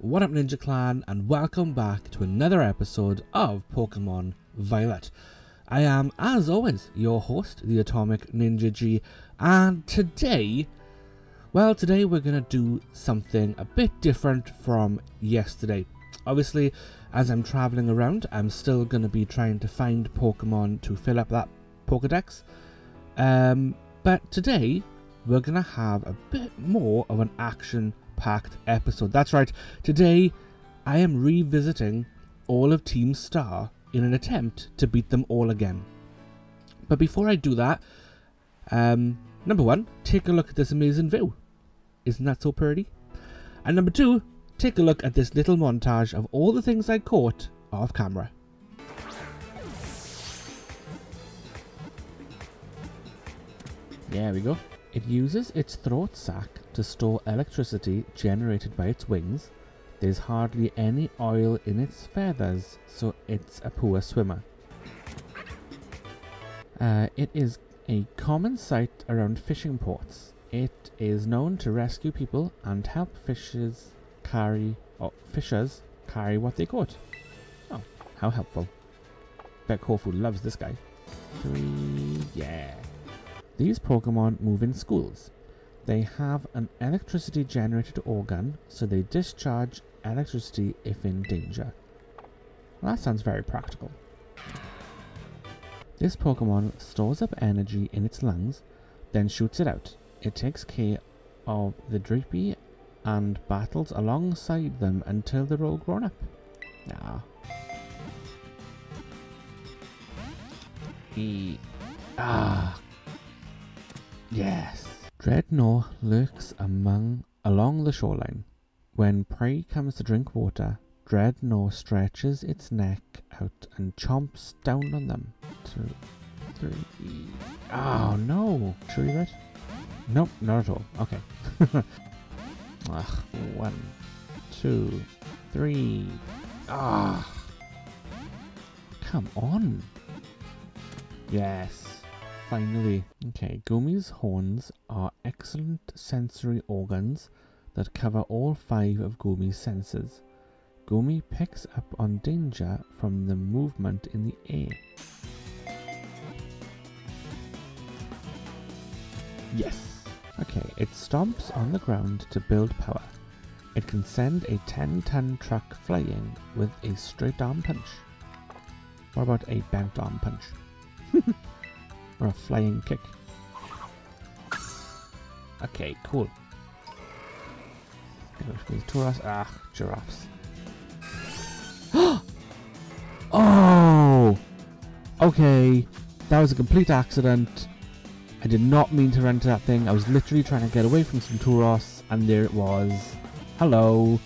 What up Ninja Clan and welcome back to another episode of Pokemon Violet. I am, as always, your host, the Atomic Ninja G, and today, well, today we're going to do something a bit different from yesterday. Obviously, as I'm traveling around, I'm still going to be trying to find Pokemon to fill up that Pokedex. Um, but today, we're going to have a bit more of an action packed episode. That's right, today I am revisiting all of Team Star in an attempt to beat them all again. But before I do that, um, number one, take a look at this amazing view. Isn't that so pretty? And number two, take a look at this little montage of all the things I caught off camera. There we go. It uses its throat sac to store electricity generated by its wings. There's hardly any oil in its feathers, so it's a poor swimmer. Uh, it is a common sight around fishing ports. It is known to rescue people and help fishers carry or fishers carry what they caught. Oh, how helpful. Bet Kofu loves this guy. Three, yeah. These Pokemon move in schools. They have an electricity generated organ, so they discharge electricity if in danger. Well, that sounds very practical. This Pokemon stores up energy in its lungs, then shoots it out. It takes care of the Dreepy and battles alongside them until they're all grown up. Ah. He... Ah, Yes. Drednaw lurks among along the shoreline. When prey comes to drink water, Drednaw stretches its neck out and chomps down on them. Two, three. Oh no! Should we read? Nope, not at all. Okay. Ugh, one, two, three. Ah. Come on. Yes. Finally, okay, Goomy's horns are excellent sensory organs that cover all five of Goomy's senses. Gumi picks up on danger from the movement in the air. Yes! Okay, it stomps on the ground to build power. It can send a 10 ton truck flying with a straight arm punch. What about a bent arm punch? Or a flying kick. Okay, cool. Tauros. Ah, giraffes. oh! Okay. That was a complete accident. I did not mean to run into that thing. I was literally trying to get away from some Tauros, and there it was. Hello.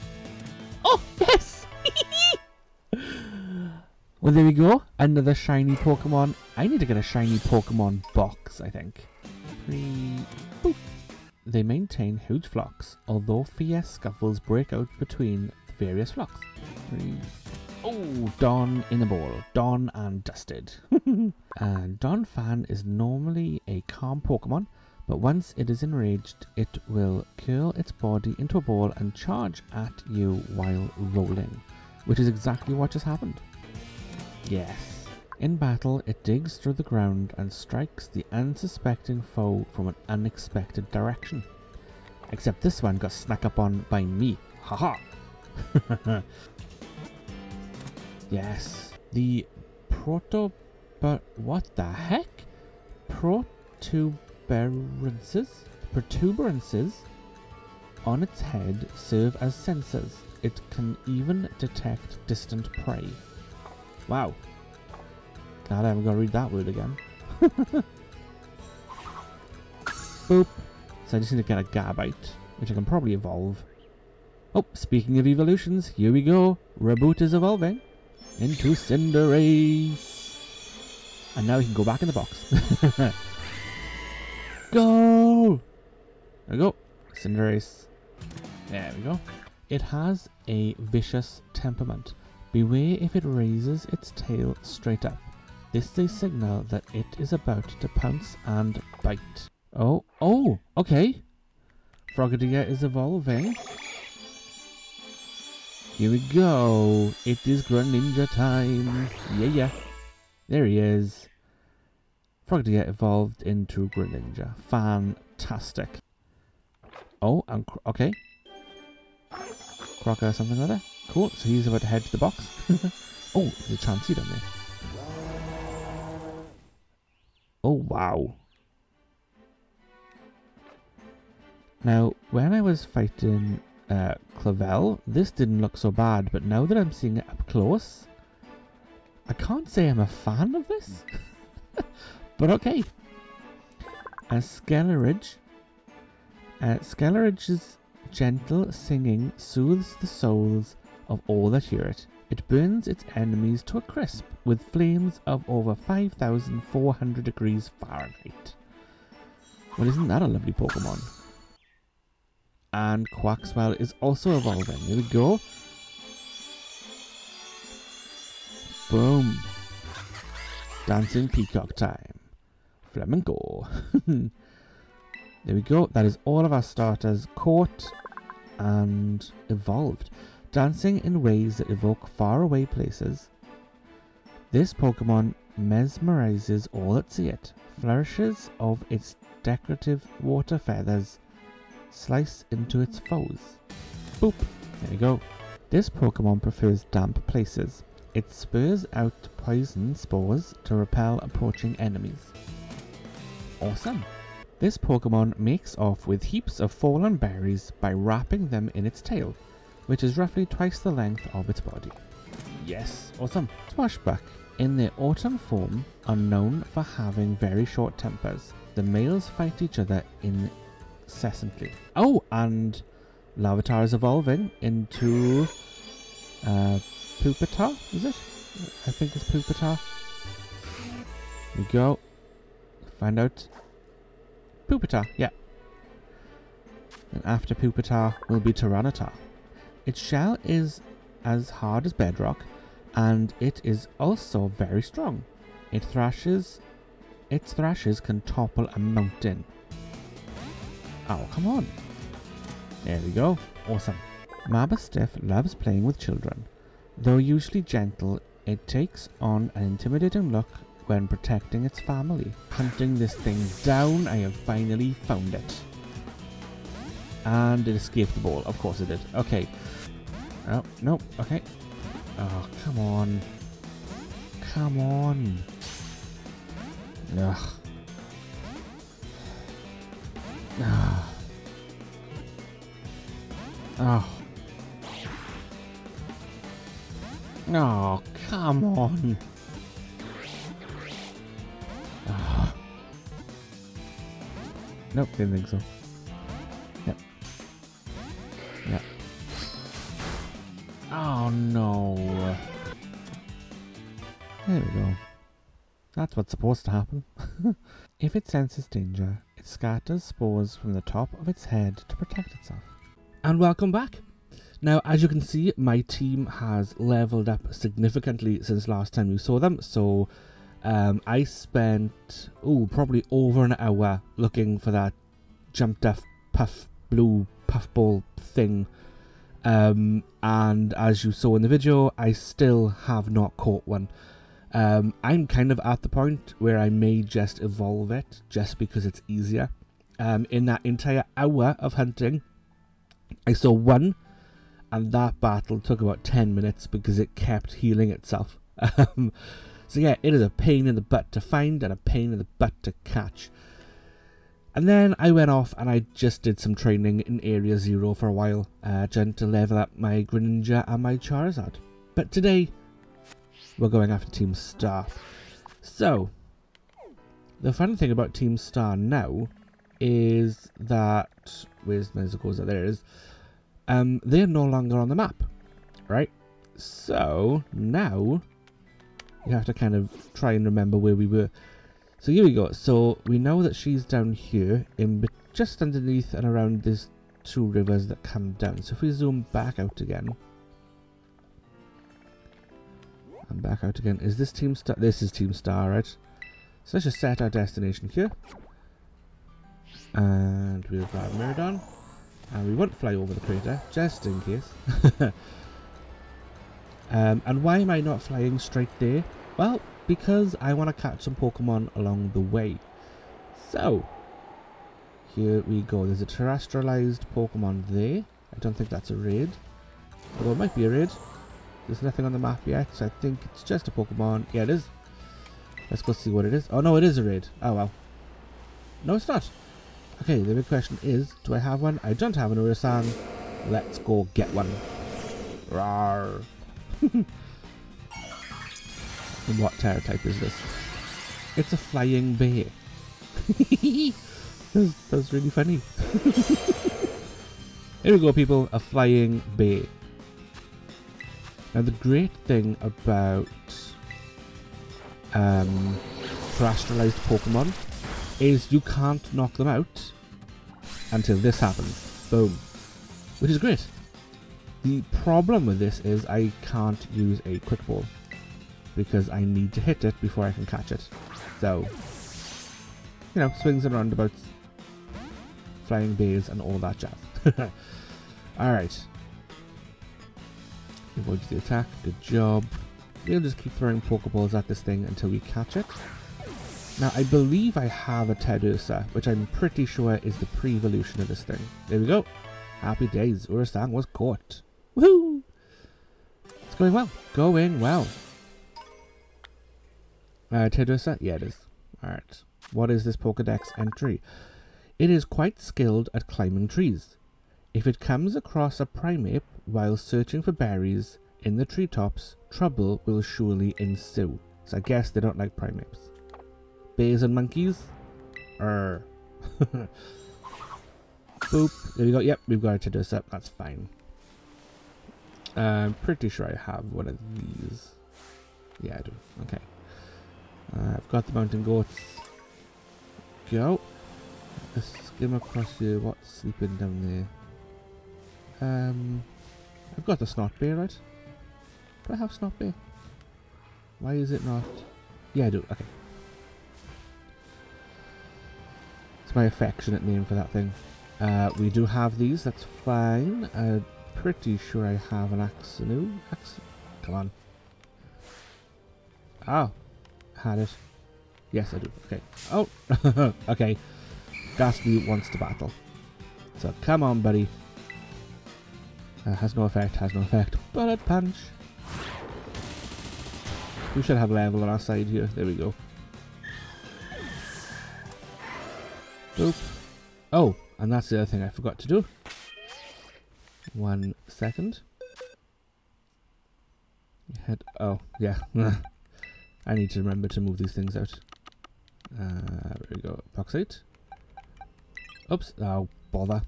Well, there we go. Another shiny Pokemon. I need to get a shiny Pokemon box, I think. Boop. They maintain huge flocks, although fierce scuffles break out between the various flocks. Oh, Don in the ball. Don and dusted. and Donphan is normally a calm Pokemon, but once it is enraged, it will curl its body into a ball and charge at you while rolling, which is exactly what just happened. Yes. In battle, it digs through the ground and strikes the unsuspecting foe from an unexpected direction. Except this one got snuck up on by me. Haha! yes. The proto... But what the heck? Protuberances? Protuberances on its head serve as sensors. It can even detect distant prey. Wow. God, I'm gonna read that word again. Boop. So I just need to get a Gabite, which I can probably evolve. Oh, speaking of evolutions, here we go. Raboot is evolving into Cinderace. And now he can go back in the box. go! There we go. Cinderace. There we go. It has a vicious temperament. Beware if it raises its tail straight up. This is a signal that it is about to pounce and bite. Oh, oh, okay. Frogadier is evolving. Here we go. It is Greninja time. Yeah, yeah. There he is. Frog evolved into Greninja. Fantastic. Oh, and okay. Crocker something or other. Cool. So he's about to head to the box. oh, there's a Chansey down there. Oh, wow. Now, when I was fighting uh, Clavel, this didn't look so bad, but now that I'm seeing it up close, I can't say I'm a fan of this. but okay. A. Uh, Skeledirge's gentle singing soothes the souls of all that hear it. It burns its enemies to a crisp with flames of over 5,400 degrees Fahrenheit. Well, isn't that a lovely Pokemon? And Quaxwell is also evolving. Here we go. Boom. Dancing peacock time. Flamenco. there we go. That is all of our starters caught and evolved. Dancing in ways that evoke faraway places. This Pokemon mesmerizes all that see it. Flourishes of its decorative water feathers slice into its foes. Boop! There you go. This Pokemon prefers damp places. It spurs out poison spores to repel approaching enemies. Awesome! This Pokemon makes off with heaps of fallen berries by wrapping them in its tail, which is roughly twice the length of its body. Yes, awesome. Swashbuck. In their autumn form, are known for having very short tempers. The males fight each other incessantly. Oh, and Larvitar is evolving into uh, Pupitar, is it? I think it's Pupitar. We go. Find out. Pupitar, yeah. And after Pupitar will be Tyranitar. Its shell is as hard as bedrock, and it is also very strong. It thrashes. Its thrashes can topple a mountain. Oh, come on. There we go. Awesome. Mabosstiff loves playing with children. Though usually gentle, it takes on an intimidating look when protecting its family. Hunting this thing down, I have finally found it. And it escaped the ball. Of course it did. Okay. Oh, no. Okay. Oh, come on. Come on. Ugh. Ah. Oh. Oh, come on. Nope, didn't think so. Yep. Oh no. There we go. That's what's supposed to happen. if it senses danger, it scatters spores from the top of its head to protect itself. And welcome back. Now, as you can see, my team has leveled up significantly since last time you saw them. So, um, I spent, oh, probably over an hour looking for that jumped up puff blue puffball thing. Um, and as you saw in the video, I still have not caught one. Um, I'm kind of at the point where I may just evolve it just because it's easier. Um, in that entire hour of hunting, I saw one and that battle took about 10 minutes because it kept healing itself. Um, so yeah, it is a pain in the butt to find and a pain in the butt to catch. And then I went off and I just did some training in Area Zero for a while, uh, trying to level up my Greninja and my Charizard. But today, we're going after Team Star. So, the funny thing about Team Star now is that... Where's my Zagoza? There it is um, they're no longer on the map, right? So now you have to kind of try and remember where we were. So here we go. So we know that she's down here, in just underneath and around these two rivers that come down. So if we zoom back out again, and back out again, is this Team Star? This is Team Star, right? So let's just set our destination here, and we'll grab Miraidon. And we won't fly over the crater, just in case. Um, and why am I not flying straight there? Well, because I want to catch some Pokemon along the way. So, here we go. There's a terastallized Pokemon there. I don't think that's a raid. Although it might be a raid. There's nothing on the map yet, so I think it's just a Pokemon. Yeah, it is. Let's go see what it is. Oh no, it is a raid. Oh well. No, it's not. Okay, the big question is, do I have one? I don't have an Ursaring. Let's go get one. Rawr. and what Tera type is this? It's a flying bear. that's, that's really funny. Here we go, people. A flying bear. Now, the great thing about um, terastallized Pokemon is you can't knock them out until this happens. Boom. Which is great. The problem with this is I can't use a quick ball because I need to hit it before I can catch it. So, you know, swings and roundabouts, flying bays and all that jazz. Alright. Avoid the attack, good job. We'll just keep throwing Pokeballs at this thing until we catch it. Now, I believe I have a Teddiursa, which I'm pretty sure is the pre-evolution of this thing. There we go. Happy days, Ursaring was caught. Woohoo! It's going well. Going well. Uh, Teddiursa? Yeah, it is. Alright. What is this Pokedex entry? It is quite skilled at climbing trees. If it comes across a Primeape while searching for berries in the treetops, trouble will surely ensue. So I guess they don't like Primeapes. Bears and monkeys? Err. Boop. There we go. Yep, we've got a Teddiursa. That's fine. I'm pretty sure I have one of these. Yeah, I do. Okay. Uh, I've got the mountain goats. Go. Let's skim across here. What's sleeping down there? Um, I've got the snot bear, right? Do I have snot bear? Why is it not? Yeah, I do. Okay. It's my affectionate name for that thing. Uh, we do have these. That's fine. I'm pretty sure I have an Axanu. Ax Come on. Oh. Had it. Yes, I do. Okay. Oh. okay. Gastly wants to battle. So come on, buddy. Uh, has no effect, has no effect. Bullet punch. We should have level on our side here. There we go. Boop. Oh, and that's the other thing I forgot to do. One second. Head. Oh, yeah. I need to remember to move these things out. Uh, there we go. Epoxide. Oops. Oh, bother.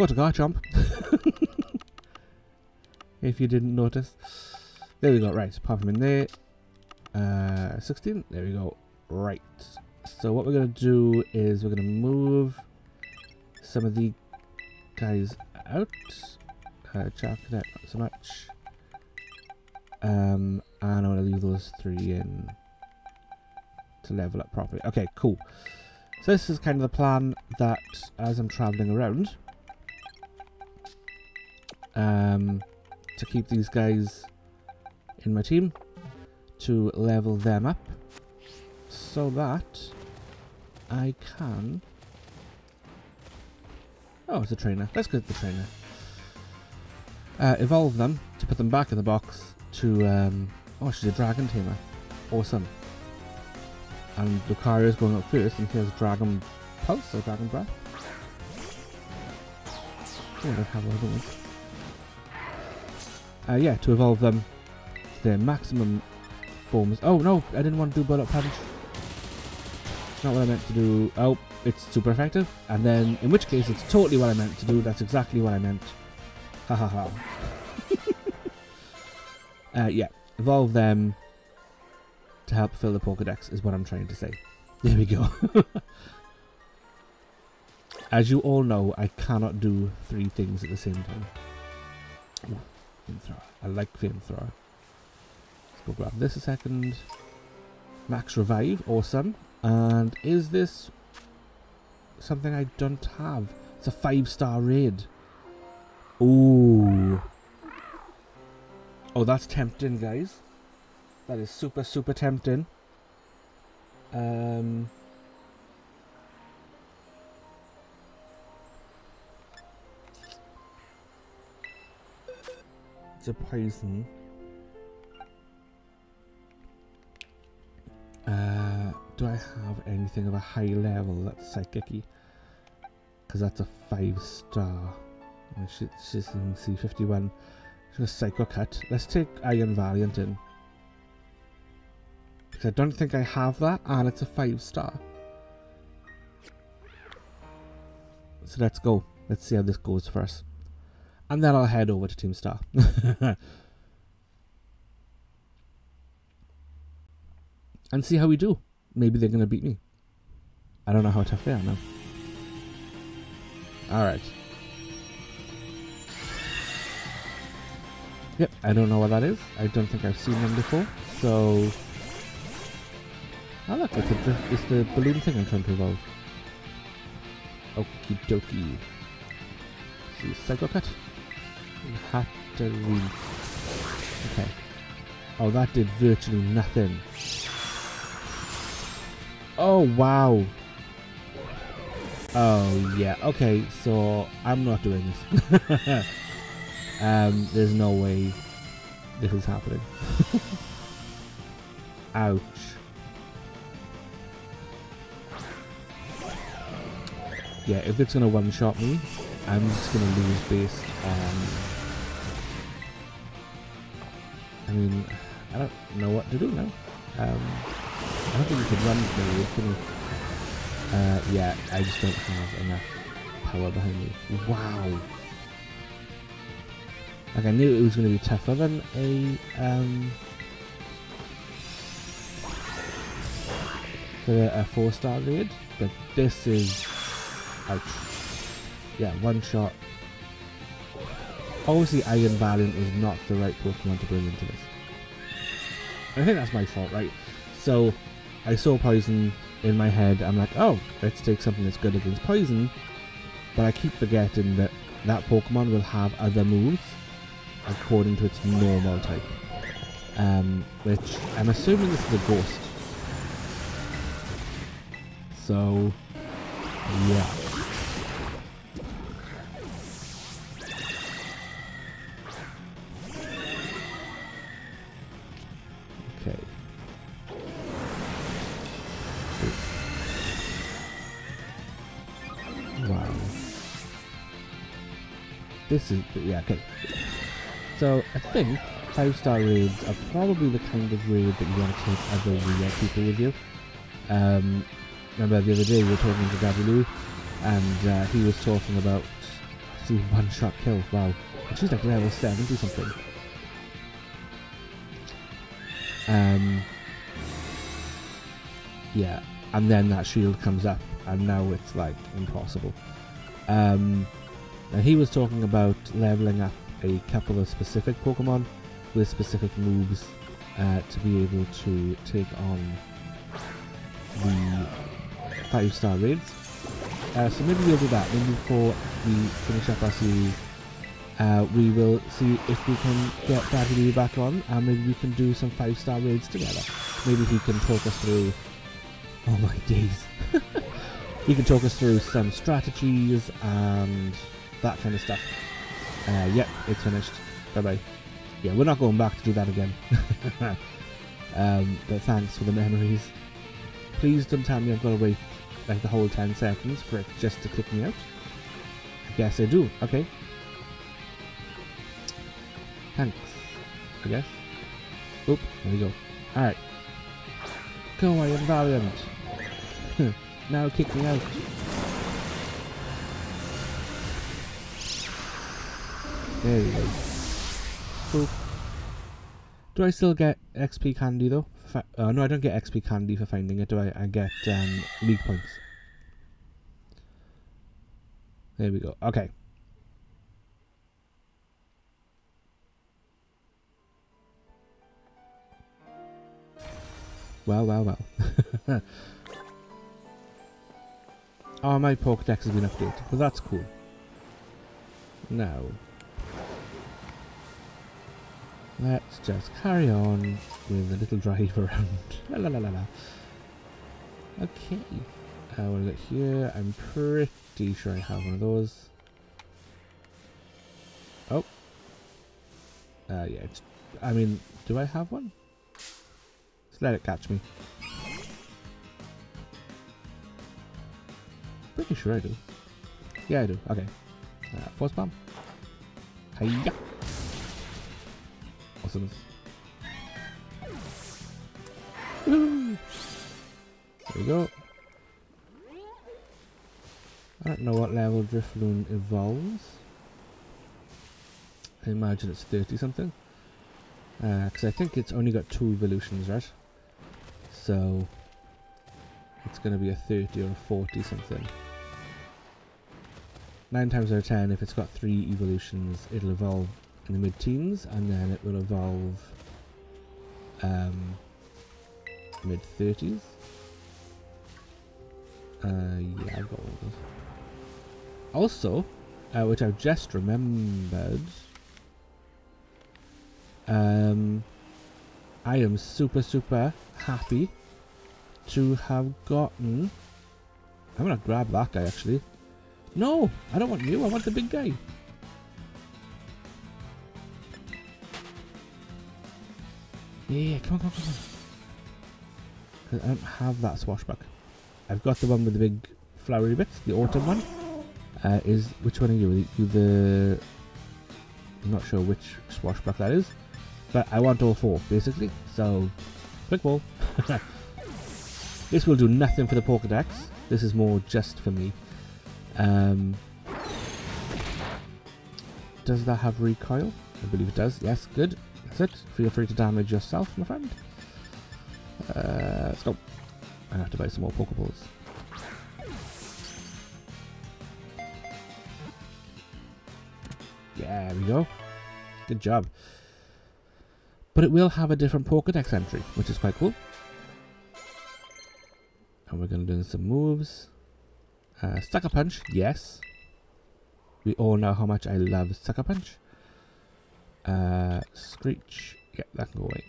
A guy jump. if you didn't notice. There we go. Right. Pop him in there. Uh, 16. There we go. Right. So what we're going to do is we're going to move some of the guys out. Uh, Cadet, not so much. Um, and I want to leave those three in to level up properly. Okay, cool. So this is kind of the plan that as I'm traveling around, um, to keep these guys in my team, to level them up, so that I can... Oh, it's a trainer. Let's get the trainer. Uh, evolve them to put them back in the box to... Um, oh, she's a dragon tamer. Awesome. And Lucario is going up first and he has Dragon Pulse or Dragon Breath. Don't have one of those. Uh, yeah, to evolve them to their maximum forms. Oh no, I didn't want to do Bullet Punch. Not what I meant to do. Oh, it's super effective. And then, in which case, it's totally what I meant to do. That's exactly what I meant. Ha ha ha. Uh, yeah, evolve them to help fill the Pokedex is what I'm trying to say. There we go. As you all know, I cannot do three things at the same time. Flamethrower. I like flamethrower. Let's go grab this a second. Max revive, awesome. And is this something I don't have? It's a five star raid. Ooh. Oh, that's tempting, guys. That is super, super tempting. Um... It's a poison. Uh, do I have anything of a high level that's psychic Because that's a 5 star. She, she's in C51. A Psycho Cut. Let's take Iron Valiant in. Because I don't think I have that, and it's a 5 star. So let's go. Let's see how this goes first. And then I'll head over to Team Star. and see how we do. Maybe they're going to beat me. I don't know how tough they are now. Alright. Yep, I don't know what that is. I don't think I've seen them before. So... Oh look, it's, a, it's the balloon thing I'm trying to evolve. Okie dokie. See, Psycho Cut. Hatterene. Okay. Oh, that did virtually nothing. Oh, wow. Oh, yeah. Okay, so I'm not doing this. um, there's no way this is happening. Ouch. Yeah, if it's going to one-shot me, I'm just going to lose based on... I mean, I don't know what to do now. Um, I don't think you could run me, can? Uh, yeah, I just don't have enough power behind me. Wow. Like, I knew it was going to be tougher than a, um... A, a four-star raid, but this is... Ouch. Yeah, one shot. Obviously, Iron Valiant is not the right Pokemon to bring into this. I think that's my fault, right? So, I saw poison in my head. I'm like, oh, let's take something that's good against poison. But I keep forgetting that that Pokemon will have other moves according to its normal type. Um, which I'm assuming this is a ghost. So, yeah. This is, yeah, okay. So, I think 5-star raids are probably the kind of raid that you want to take other real people with you. Um, remember the other day we were talking to Gabilu, and uh, he was talking about seeing one-shot kill. Wow. And she's like level 70 something. Um, yeah, and then that shield comes up, and now it's like impossible. Um, he was talking about leveling up a couple of specific Pokemon with specific moves uh, to be able to take on the 5 star raids. Uh, so maybe we'll do that. Maybe before we finish up our series, uh, we will see if we can get Daddy back on and maybe we can do some 5 star raids together. Maybe he can talk us through... Oh my days. he can talk us through some strategies and that kind of stuff. Uh, yep, it's finished. Bye-bye. Yeah, we're not going back to do that again. um, but thanks for the memories. Please don't tell me I've got to wait like the whole 10 seconds for it just to kick me out. I guess I do. Okay. Thanks. I guess. Oop, there we go. Alright. Go away, Valiant. now kick me out. There go. Do I still get XP candy though? Uh, no, I don't get XP candy for finding it, do I? I get um, league points. There we go. Okay. Well, well, well. oh, my Pokedex has been updated. Well, that's cool. Now, let's just carry on with a little drive around. la la la la. Okay. Uh, what is it here? I'm pretty sure I have one of those. Oh. Uh, yeah. I mean, do I have one? Let's let it catch me. Pretty sure I do. Yeah, I do. Okay. Uh, force bomb. Hiya. There we go. I don't know what level Drifloon evolves. I imagine it's 30 something. Because uh, I think it's only got two evolutions, right? So it's going to be a 30 or a 40 something. 9 times out of 10, if it's got 3 evolutions, it'll evolve in the mid-teens, and then it will evolve um, mid-30s. Uh, yeah, I've got one of those. Also, uh, which I've just remembered, um, I am super, super happy to have gotten... I'm going to grab that guy, actually. No, I don't want you. I want the big guy. Yeah, come on, come on, come on. I don't have that swashbuck. I've got the one with the big flowery bits, the autumn one. Uh, is which one are you? You the I'm not sure which swashbuck that is, but I want all four basically. So, quick ball. this will do nothing for the Pokedex. This is more just for me. Um, does that have recoil? I believe it does. Yes, good. That's it. Feel free to damage yourself, my friend. Uh, let's go. I have to buy some more Pokeballs. Yeah, there we go. Good job. But it will have a different Pokedex entry, which is quite cool. And we're going to do some moves. Uh, Sucker Punch, yes. We all know how much I love Sucker Punch. Uh, Screech, yeah, that can go away.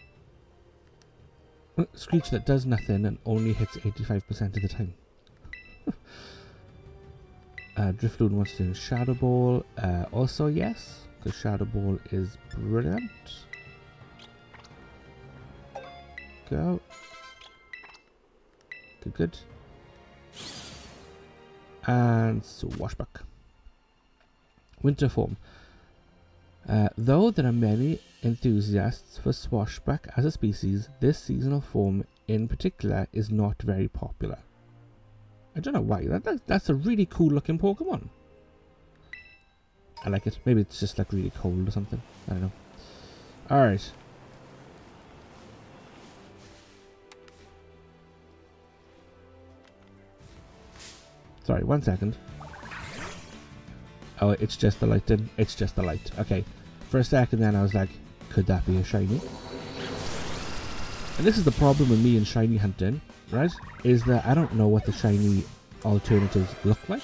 Uh, Screech that does nothing and only hits 85% of the time. uh, Drifloon wants to do Shadow Ball. Uh, also, yes, because Shadow Ball is brilliant. Go. Good, good and Swashbuck. Winter form. Uh, though there are many enthusiasts for Swashbuck as a species, this seasonal form in particular is not very popular. I don't know why. That, that, that's a really cool looking Pokemon. I like it. Maybe it's just like really cold or something. I don't know. Alright. Sorry, one second. Oh, it's just the light then. It's just the light. Okay. For a second then I was like, could that be a shiny? And this is the problem with me and shiny hunting, right? Is that I don't know what the shiny alternatives look like.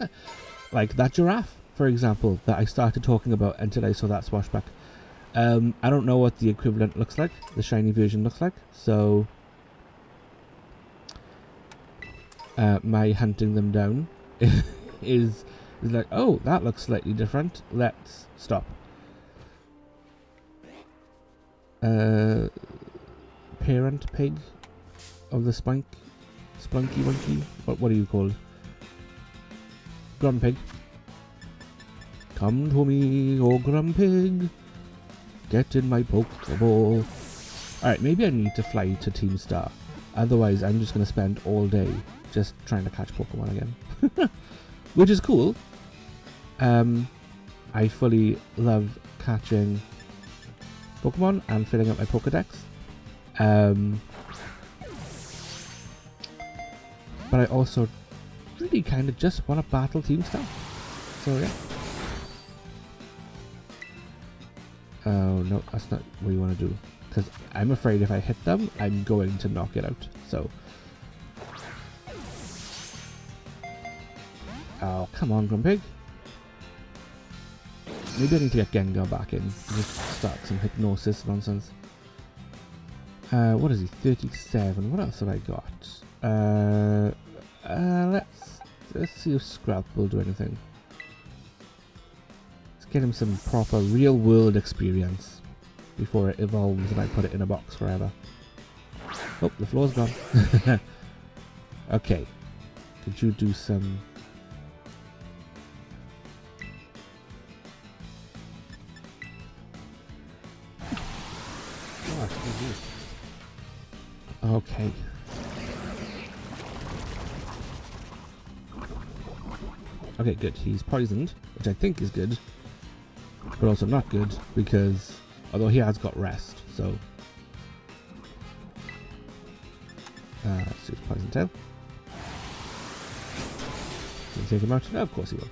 like that giraffe, for example, that I started talking about until I saw that swashback. Um, I don't know what the equivalent looks like, the shiny version looks like, so uh, my hunting them down is is like, oh, that looks slightly different. Let's stop. Uh, parent pig of the spunk, spunky monkey. What what are you called? Grumpig. Come to me, oh Grumpig. Get in my Pokeball. Alright, maybe I need to fly to Team Star. Otherwise, I'm just going to spend all day just trying to catch Pokemon again. Which is cool. Um, I fully love catching Pokemon and filling up my Pokedex. Um, but I also really kind of just want to battle Team stuff. So yeah. Oh no, that's not what you want to do. Because I'm afraid if I hit them, I'm going to knock it out. So Oh, come on, Grumpig. maybe I need to get Gengar back in. Just start some hypnosis nonsense. Uh, what is he? 37. What else have I got? Uh, uh, let's, let's see if Scrap will do anything. Let's get him some proper real world experience before it evolves and I put it in a box forever. Oh, the floor's gone. okay. Could you do some... Okay. Okay, good. He's poisoned, which I think is good. But also not good, because... Although he has got rest, so... Uh, let's Poison Tail. Can you take him out? No, of course he will.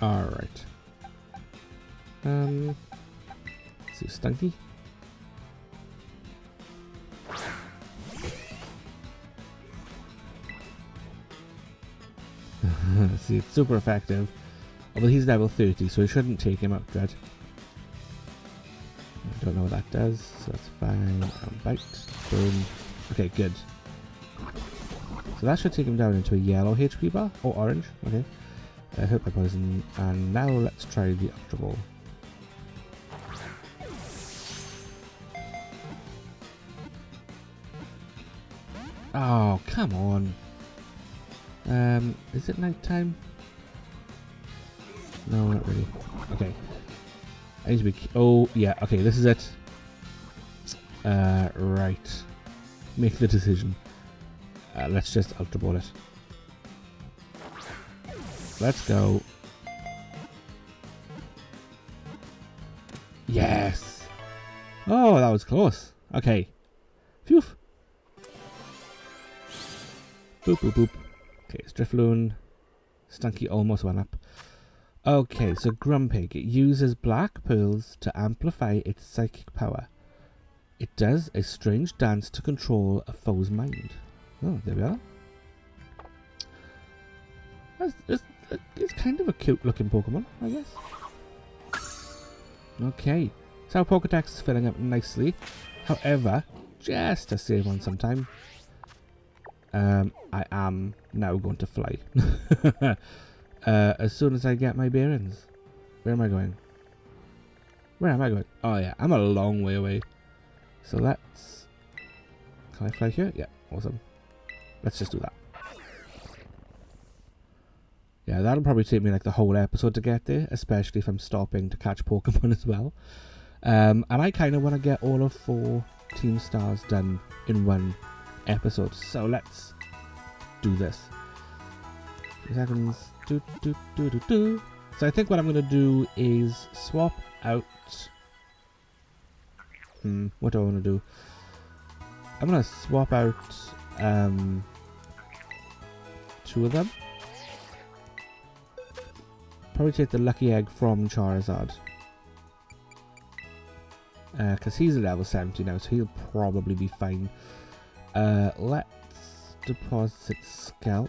Alright. Um, let's Stunky. see, it's super effective. Although he's level 30, so we shouldn't take him up, Dread. I don't know what that does, so that's fine. Um, bite. Boom. Okay, good. So that should take him down into a yellow HP bar. Or orange. Okay. I hope I poison. And now let's try the Ultra Ball. Oh, come on. Um, is it night time? No, not really. Okay. I need to be... Oh, yeah. Okay, this is it. Uh, right. Make the decision. Uh, let's just Ultra Ball it. Let's go. Yes! Oh, that was close. Okay. Phew. Boop, boop, boop. Okay, it's Drifloon. Stunky almost went up. Okay, so Grumpig. It uses black pearls to amplify its psychic power. It does a strange dance to control a foe's mind. Oh, there we are. That's, that's, it's kind of a cute looking Pokemon, I guess. Okay, so our Pokedex is filling up nicely. However, just to save on some time, um, I am now going to fly. uh, as soon as I get my bearings. Where am I going? Where am I going? Oh yeah, I'm a long way away. So let's... Can I fly here? Yeah, awesome. Let's just do that. Yeah, that'll probably take me like the whole episode to get there, especially if I'm stopping to catch Pokemon as well. Um, and I kind of want to get all of four Team Stars done in one episode. So let's do this. Seconds. Do, do, do, do, do. So I think what I'm going to do is swap out... Hmm, what do I want to do? I'm going to swap out um, two of them. Probably take the lucky egg from Charizard. Because uh, he's a level 70 now, so he'll probably be fine. Uh, let's deposit scalp.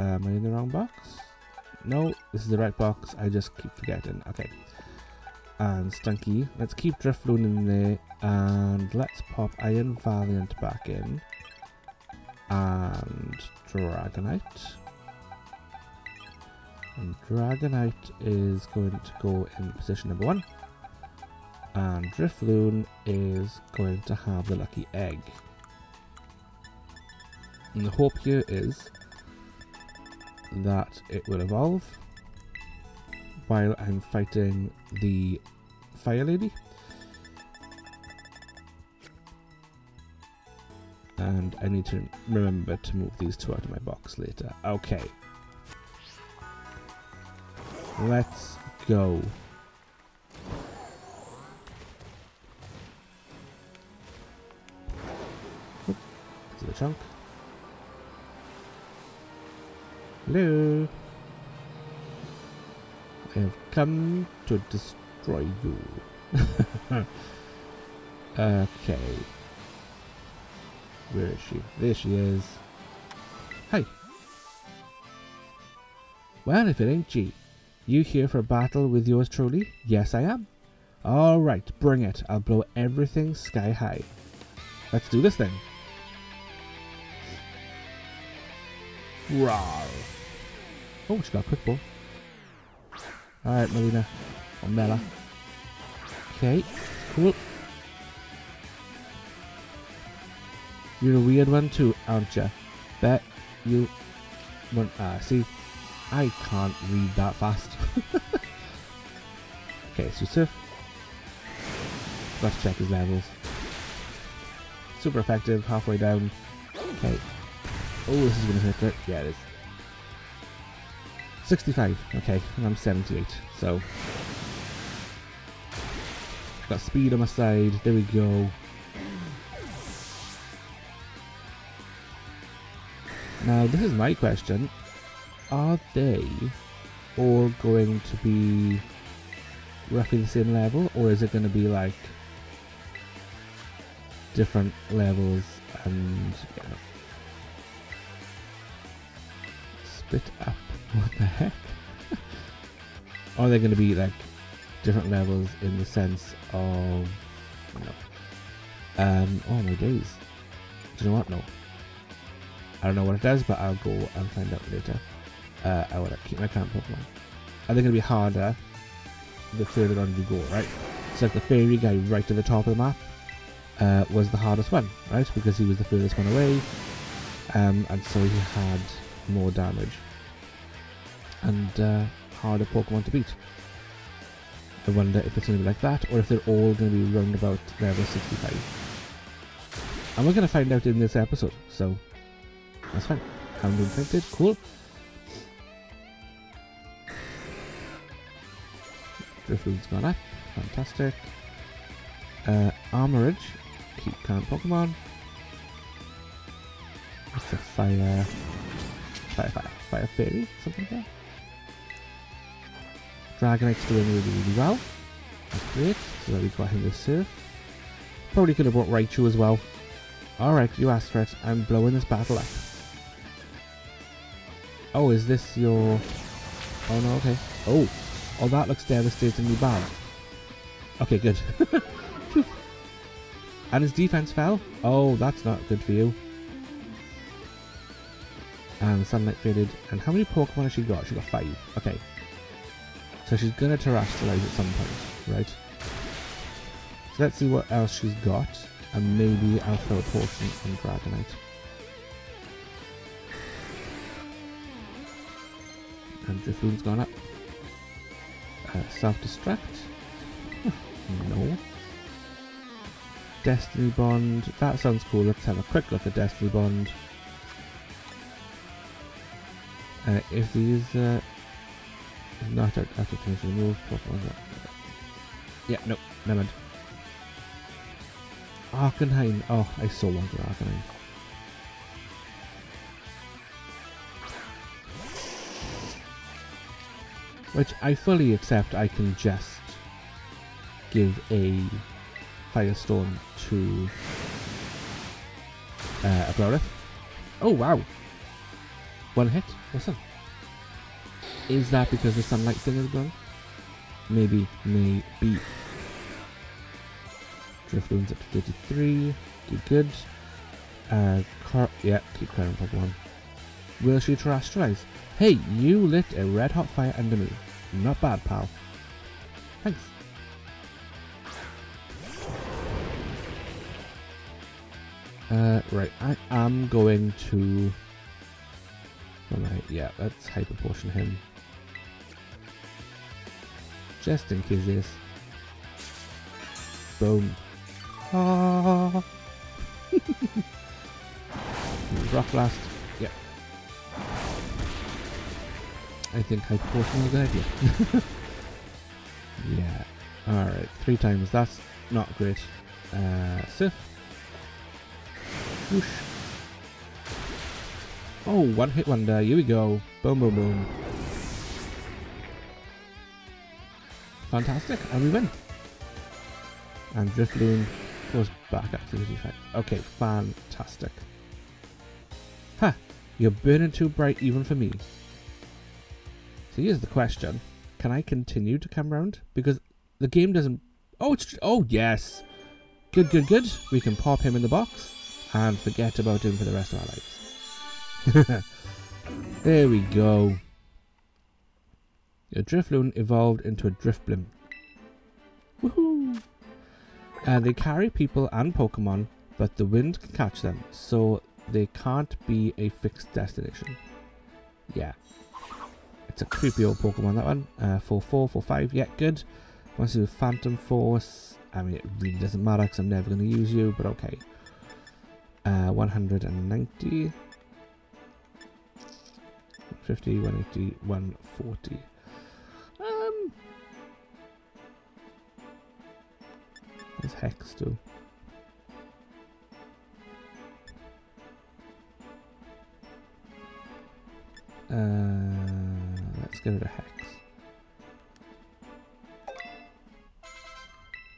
Uh, am I in the wrong box? No, this is the right box. I just keep forgetting. Okay. And Stunky. Let's keep Drifloon in there. And let's pop Iron Valiant back in. And Dragonite. And Dragonite is going to go in position number one. And Drifloon is going to have the lucky egg. And the hope here is that it will evolve while I'm fighting the Fire Lady. And I need to remember to move these two out of my box later. Okay. Let's go. To the chunk. Hello. I have come to destroy you. Okay. Where is she? There she is. Hey. Well, if it ain't G. You here for a battle with yours truly? Yes, I am. Alright, bring it. I'll blow everything sky high. Let's do this thing. Rawr. Oh, she got a quick ball. Alright, Melina. Or Mela. Okay, cool. You're a weird one too, aren't you? Bet you... Uh, see, I can't read that fast. okay, so Sif. Let's check his levels. Super effective, halfway down. Okay. Oh, this is going to hit it. Yeah, it is. 65. Okay, and I'm 78. So. Got speed on my side. There we go. Now, this is my question. Are they all going to be roughly the same level, or is it going to be like different levels and yeah. split up? What the heck? are they going to be like different levels in the sense of no. Um, oh my days. Do you know what? No. I don't know what it does, but I'll go and find out later. Uh, I want to keep my current Pokemon. Are they going to be harder the further on you go, right? So like the fairy guy right at the top of the map uh, was the hardest one, right? Because he was the furthest one away, um, and so he had more damage and uh, harder Pokemon to beat. I wonder if it's going to be like that, or if they're all going to be round about level 65. And we're going to find out in this episode, so that's fine. Haven't been printed, cool. Drifloon's gone up, fantastic. Uh, Armarouge, keep current Pokemon. It's a fire, fire, fire, fire fairy, something like that. Dragonite's doing really, really well. That's great. So we got him with Surf. Probably could have brought Raichu as well. Alright, you asked for it. I'm blowing this battle up. Oh, is this your... Oh no, okay. Oh, oh that looks devastatingly bad. Okay, good. and his defense fell? Oh, that's not good for you. And sunlight faded. And how many Pokemon has she got? She got five. Okay. So she's gonna terastallize at some point, right? So let's see what else she's got. And maybe I'll throw a potion on Dragonite. And Drifloon's gone up. Uh, Self-destruct? no. Destiny Bond. That sounds cool. Let's have a quick look at Destiny Bond. Uh, if these uh, not after finishing the move, Pokemon. Yeah, no, never mind. Arcanine. Oh, I so wanted Arcanine. Which I fully accept I can just give a Fire Stone to uh, a Growlithe. Oh wow! One hit? Listen. Is that because the sunlight thing is gone? Maybe, maybe. Drifloon's to 33. Do good. Uh, car yeah, keep clearing Pokemon. Will she terastallize? Hey, you lit a red hot fire under me. Not bad, pal. Thanks. Uh, right, I am going to... Alright, yeah, let's hyper potion him. Just in case this. Boom. Ah. Rock blast. I think hyper potion is a good idea. yeah. Alright, three times. That's not great. Uh, Sif. Whoosh. Oh, one hit wonder. Here we go. Boom, boom, boom. Fantastic. And we win. And Drifloon Goes back activity fine. Okay, fantastic. Huh, you're burning too bright even for me. So here's the question. Can I continue to come round? Because the game doesn't... Oh, it's... Oh, yes. Good, good, good. We can pop him in the box and forget about him for the rest of our lives. there we go. Your Drifloon evolved into a Drifblim. Woohoo! Uh, they carry people and Pokemon, but the wind can catch them, so they can't be a fixed destination. Yeah. It's a creepy old Pokemon, that one. Uh, 4-4, 4-5, yeah, good. Once you Phantom Force, I mean, it really doesn't matter because I'm never going to use you, but okay. Uh, 190. 50, 180, 140. Um, there's Hex too. Uh, let's rid of Hex.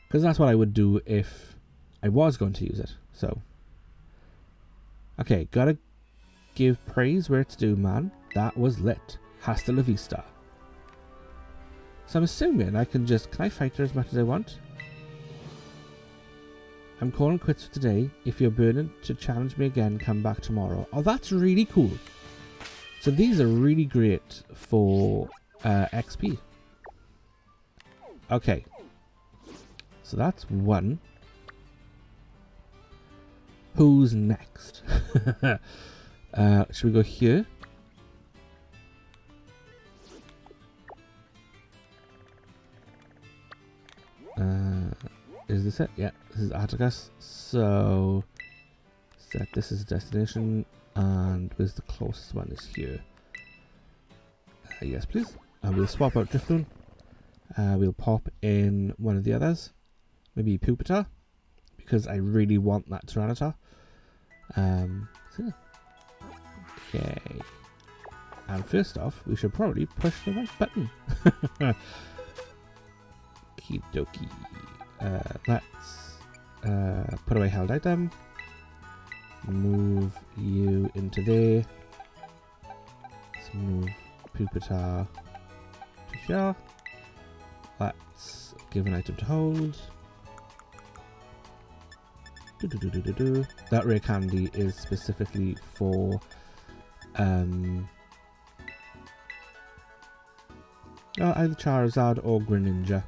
Because that's what I would do if I was going to use it. So, okay, gotta give praise where it's due, man. That was lit. Hasta la vista. So I'm assuming I can just... Can I fight her as much as I want? I'm calling quits for today. If you're burning to challenge me again, come back tomorrow. Oh, that's really cool. So these are really great for uh, XP. Okay. So that's one. Who's next? uh, should we go here? Uh, is this it? Yeah, this is Atticus. So, set this as destination, and where's the closest one is here. Uh, yes, please. And we'll swap out Drifloon. Uh, we'll pop in one of the others. Maybe Pupitar, because I really want that Tyranitar. Um, so okay. And first off, we should probably push the right button. Okie dokie. Uh, let's uh, put away held item. Move you into there. Let's move Pupitar to here. Let's give an item to hold. Do, do, do, That rare candy is specifically for um, uh, either Charizard or Greninja.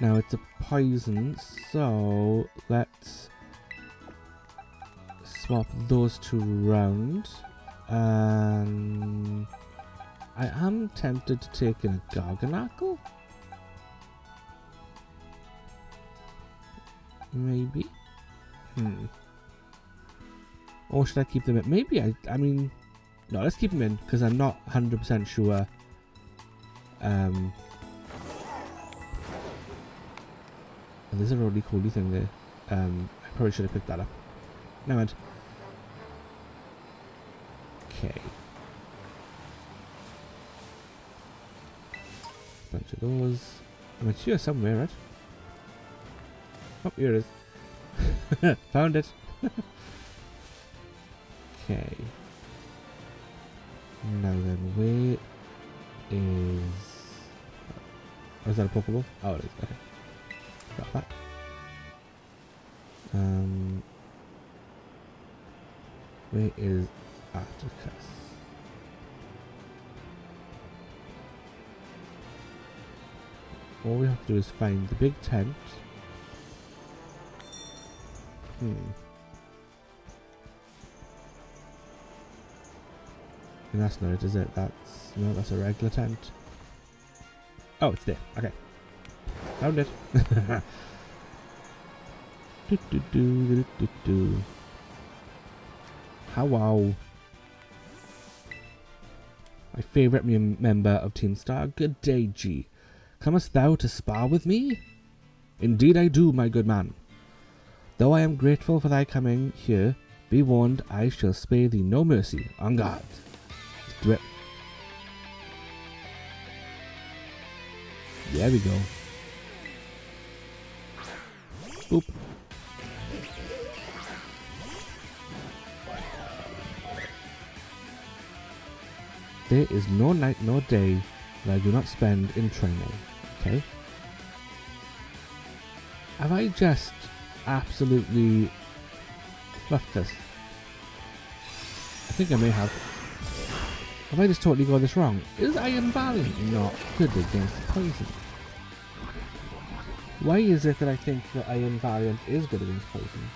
Now it's a poison, so let's swap those two around. And I am tempted to take in a Garganacl. Maybe. Hmm. Or should I keep them in? Maybe I. I mean, no. Let's keep them in because I'm not 100% sure. Um, there's a really coolie thing there. Um, I probably should have picked that up. Never mind. Okay. Bunch of those. I'm here somewhere, right? Oh, here it is. Found it. okay. Now then, where is... Oh, is that a Pokeball? Oh, it is. Okay where is Atticus? All we have to do is find the big tent. Hmm. And that's not it, is it? That's no, that's a regular tent. Oh, it's there. Okay. Found it. do, do, do, do, do, How wow. My favourite member of Team Star. Good day, G. Comest thou to spar with me? Indeed I do, my good man. Though I am grateful for thy coming here, be warned I shall spare thee no mercy. On guard. Let's do it. There we go. Boop. There is no night nor day that I do not spend in training. Okay? Have I just absolutely fluffed this? I think I may have. Have I just totally got this wrong? Is Iron Valiant not good against poison? Why is it that I think that Iron Valiant is good against poison?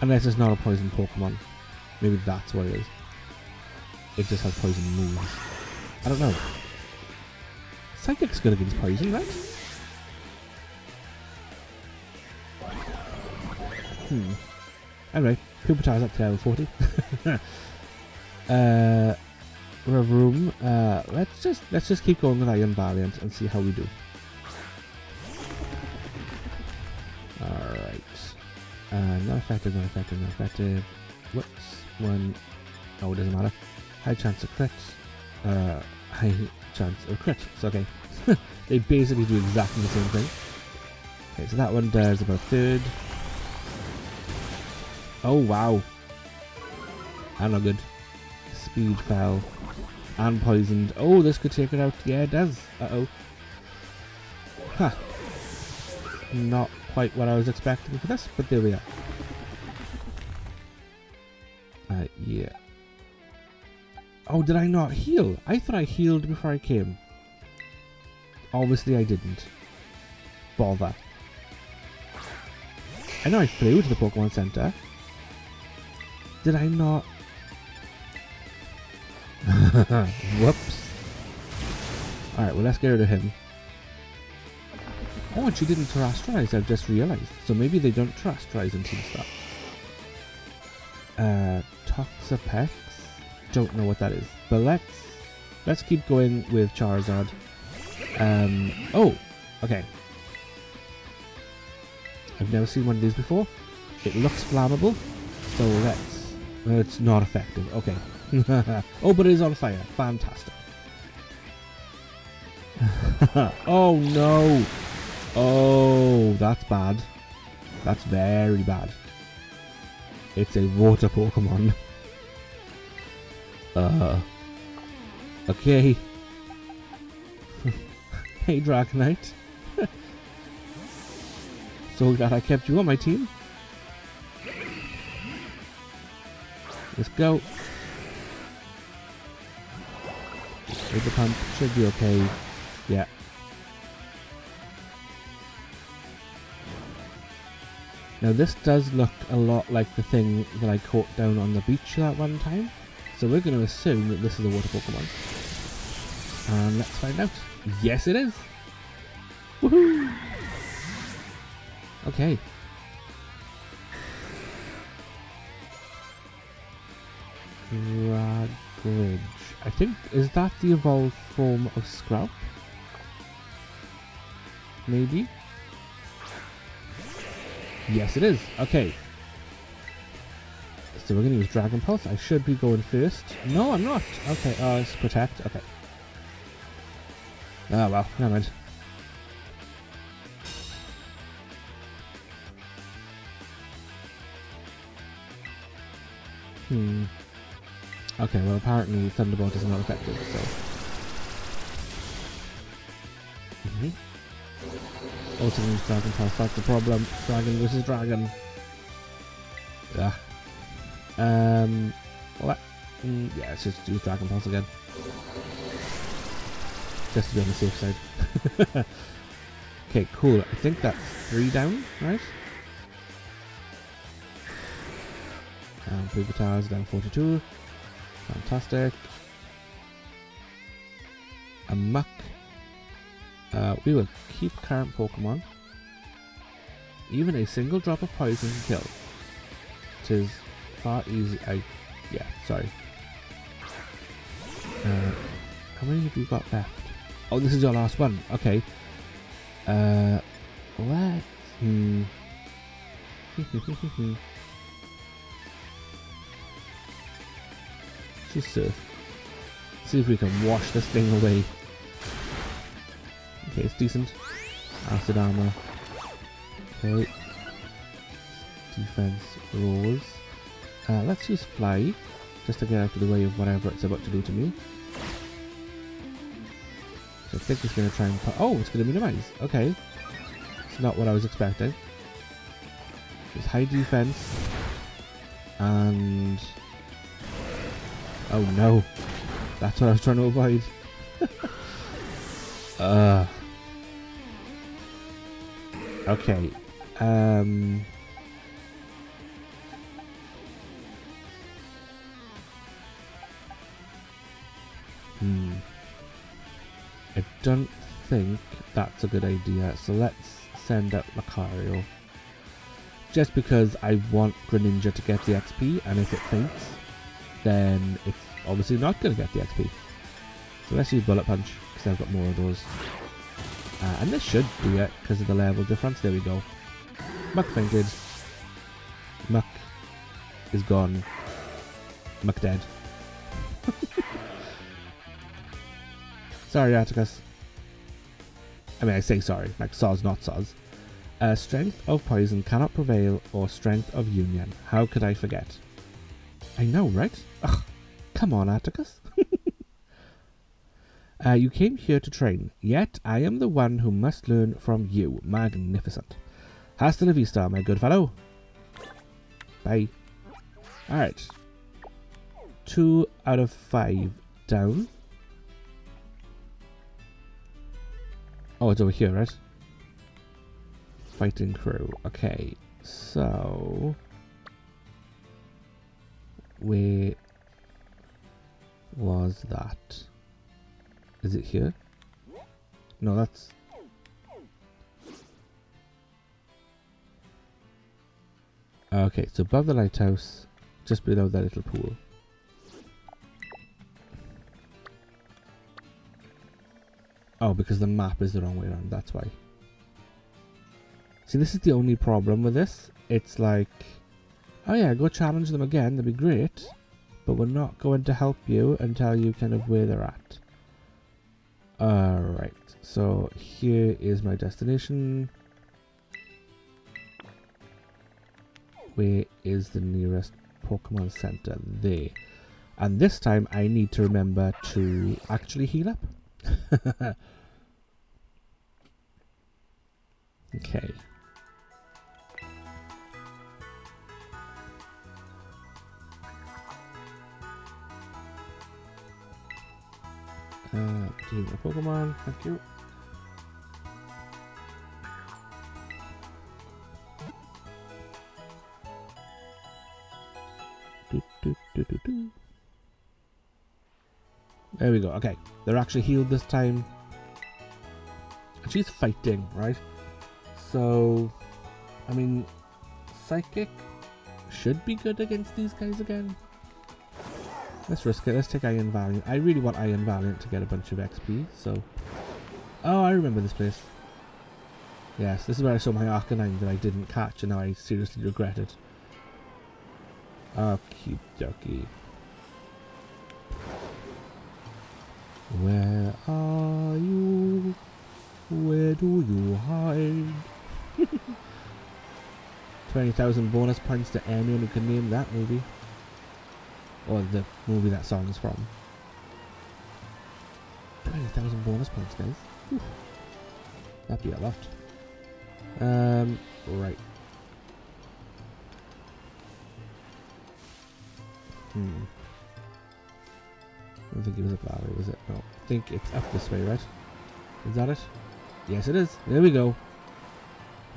Unless it's not a poison Pokemon. Maybe that's what it is. It just has poison moves. I don't know. Psychic's good against poison, right? Hmm. Anyway, Pupitar's up to level 40. uh, room. Uh, let's just let's just keep going with Iron Valiant and see how we do. Uh, not effective, not effective, not effective. Whoops. One. Oh, it doesn't matter. High chance of crit. Uh, high chance of crit. It's okay. they basically do exactly the same thing. Okay, so that one does about third. Oh, wow. I'm not good. Speed fell. And poisoned. Oh, this could take it out. Yeah, it does. Uh-oh. Huh. Not quite what I was expecting for this, but there we are. Uh, yeah. Oh, did I not heal? I thought I healed before I came. Obviously I didn't. Bother. I know I flew to the Pokemon Center. Did I not? Whoops. Alright, well let's get rid of him. Oh, she didn't terastallize, I've just realized. So maybe they don't terastallize in Team Star. Uh, Toxapex? Don't know what that is. But let's, let's keep going with Charizard. Um, oh, okay. I've never seen one of these before. It looks flammable, so let's it's not effective. Okay. oh, but it is on fire. Fantastic. oh, no. Oh, that's bad. That's very bad. It's a water Pokemon. Uh. Okay. hey, Dragonite. so glad I kept you on my team. Let's go. With pump, should be okay. Yeah. Now this does look a lot like the thing that I caught down on the beach that one time. So we're going to assume that this is a water Pokemon. And let's find out. Yes it is! Woohoo! Okay, Dragalge. I think, is that the evolved form of Skrelp? Maybe? Yes, it is. Okay. So we're going to use Dragon Pulse. I should be going first. No, I'm not. Okay, uh, it's Protect. Okay. Oh, well, never mind. Hmm. Okay, well apparently Thunderbolt is not effective, so... Mm -hmm. Also Dragon Pass, that's the problem. Dragon versus Dragon. Yeah. Um, well, mm, yeah, let's just do Dragon Pulse again. Just to be on the safe side. okay, cool. I think that's three down, right? Um, Pupitar is down 42. Fantastic. A Muk. Uh, we will keep current Pokemon. Even a single drop of poison can kill. It is far easy. I, yeah, sorry. Uh, how many have you got left? Oh, this is your last one. Okay. Uh, let's. Hmm. Just to see if we can wash this thing away. Okay, it's decent. Acid armor. Okay. Defense rolls. Uh, let's use fly, just to get out of the way of whatever it's about to do to me. So I think it's going to try and... Oh, it's going to minimize. Okay. It's not what I was expecting. It's high defense. And... Oh no. That's what I was trying to avoid. uh... Okay. Um... Hmm. I don't think that's a good idea, so let's send out Lucario. Just because I want Greninja to get the XP, and if it faints, then it's obviously not going to get the XP. So let's use Bullet Punch, because I've got more of those. Uh, and this should do it, because of the level difference. There we go. Muk fainted. Muk is gone. Muk dead. Sorry, Atticus. I mean, I say sorry, like soz, not soz. Uh, strength of poison cannot prevail, or strength of union. How could I forget? I know, right? Ugh, come on, Atticus. Uh, you came here to train, yet I am the one who must learn from you. Magnificent. Hasta la vista, my good fellow. Bye. Alright. Two out of five down. Oh, it's over here, right? Fighting crew. Okay, so... Where was that? Is it here? No, that's... Ah, okay, so above the lighthouse, just below that little pool. Oh, because the map is the wrong way around, that's why. See, this is the only problem with this. It's like, oh yeah, go challenge them again, that'd be great. But we're not going to help you and tell you kind of where they're at. Alright, so here is my destination. Where is the nearest Pokemon Center? There. And this time I need to remember to actually heal up. okay. Uh, a Pokemon, thank you. There we go. Okay. They're actually healed this time. And she's fighting, right? So, I mean, Psychic should be good against these guys again. Let's risk it. Let's take Iron Valiant. I really want Iron Valiant to get a bunch of XP, so... Oh, I remember this place. Yes, this is where I saw my Arcanine that I didn't catch, and now I seriously regret it. Okie dokie. Where are you? Where do you hide? 20,000 bonus points to anyone who can name that movie. Or the movie that song is from. 20,000 bonus points, guys. Whew. That'd be a lot. Um, right. Hmm. I don't think it was up that way, was it? No. I think it's up this way, right? Is that it? Yes, it is. There we go.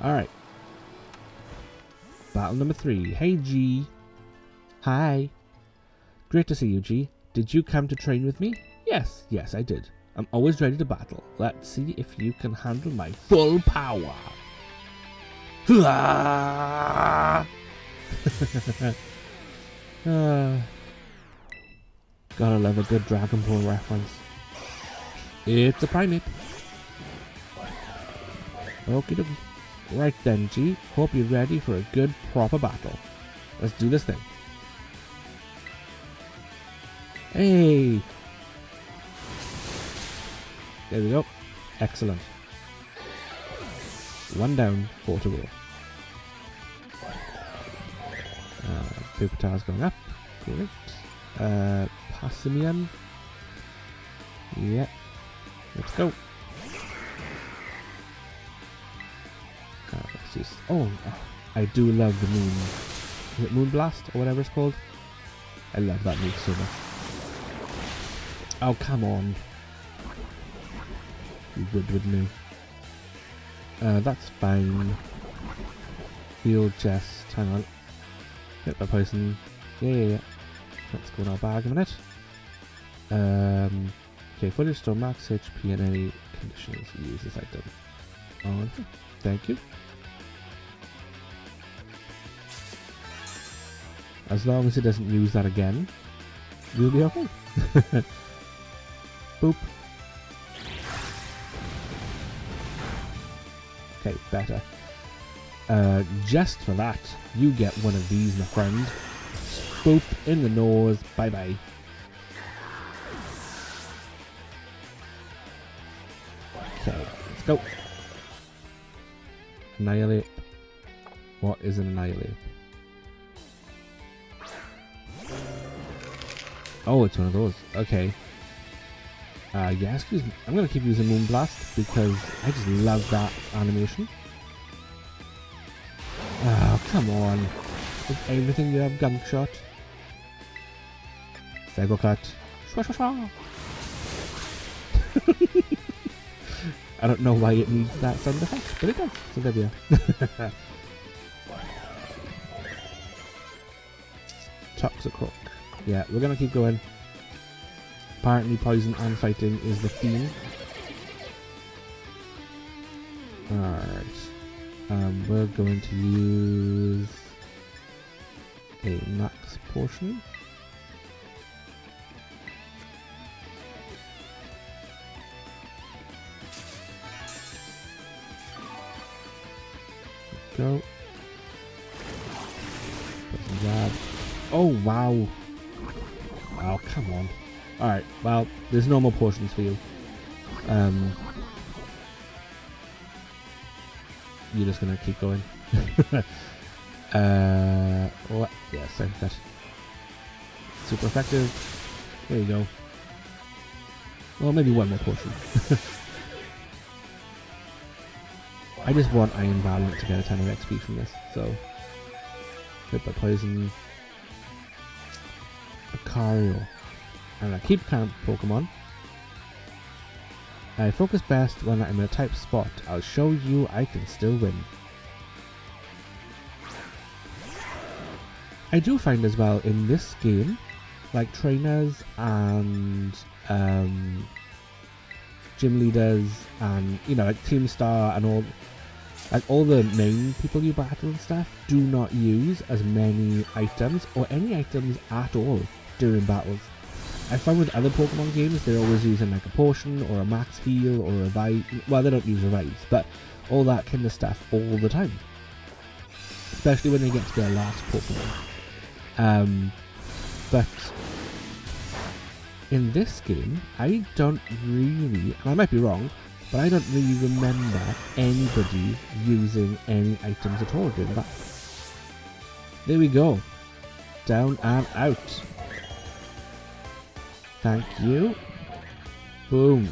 Alright. Battle number three. Hey, G. Hi. Great to see you, G. Did you come to train with me? Yes, yes, I did. I'm always ready to battle. Let's see if you can handle my full power. Gotta love a good Dragon Ball reference. It's a primate. Okie dokie. Right then, G. Hope you're ready for a good, proper battle. Let's do this thing. Hey! There we go. Excellent. One down, four to go. Uh, Pupitar's going up. Great. Uh, Passimian. Yeah. Let's go. Uh, let's just, oh, oh, I do love the moon. Is it Moon Blast or whatever it's called? I love that move so much. Oh, come on. You would with me. Uh, that's fine. Field chest. Hang on. Get the poison. Yeah, yeah, yeah. Let's go in our bag a minute. Um, okay, fully restore max HP and any conditions. Use this item. Oh, thank you. As long as it doesn't use that again, you'll be okay. Boop. Okay, better. Uh, just for that, you get one of these, my friend. Boop in the nose. Bye bye. Okay, let's go. Annihilape. What is an Annihilape? Oh, it's one of those. Okay. Uh, yeah, excuse me. I'm going to keep using Moonblast because I just love that animation. Oh, come on. Is everything you have gunshot? Psycho cut. Shwa, shwa, shwa. I don't know why it needs that sound effect, but it does. So there we are. Toxicroak. Yeah, we're gonna keep going. Apparently poison and fighting is the theme. Alright. Um, we're going to use a max potion. Go. Oh wow. Oh, come on. Alright, well, there's no more potions for you. Um, you're just gonna keep going. uh, what? Yeah. Super effective. There you go. Well, maybe one more potion. I just want Iron Valiant to get a ton of XP from this, so... Hit by poison. Lucario. And I keep count Pokemon. I focus best when I'm in a tight spot. I'll show you I can still win. I do find as well in this game, like trainers and um, gym leaders and you know like Team Star and all like all the main people you battle and stuff do not use as many items or any items at all during battles. I find with other Pokemon games, they're always using like a potion or a max heal or a revive. Well, they don't use revives, but all that kind of stuff all the time. Especially when they get to their last Pokemon. Um, but in this game, I don't really, and I might be wrong, but I don't really remember anybody using any items at all during that. There we go. Down and out. Thank you. Boom.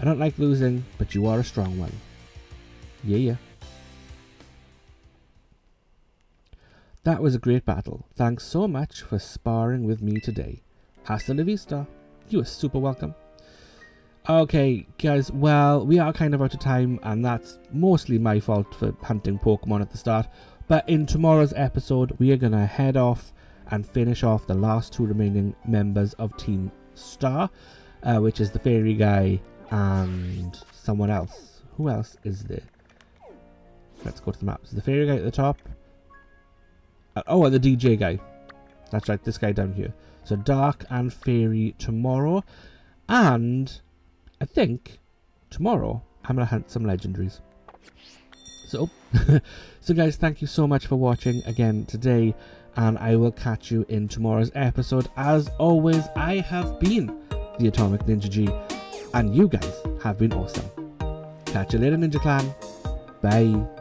I don't like losing, but you are a strong one. Yeah, yeah. That was a great battle. Thanks so much for sparring with me today. Hasta la vista. You are super welcome. Okay, guys, well, we are kind of out of time, and that's mostly my fault for hunting Pokemon at the start. But in tomorrow's episode, we are going to head off and finish off the last two remaining members of Team Star, uh, which is the fairy guy and someone else. Who else is there? Let's go to the maps. The fairy guy at the top. Uh, oh, and the DJ guy. That's right, this guy down here. So Dark and Fairy tomorrow. And I think tomorrow I'm going to hunt some legendaries. So, so guys, thank you so much for watching again today and I will catch you in tomorrow's episode. As always, I have been the Atomic Ninja G. and you guys have been awesome. Catch you later, Ninja Clan. Bye.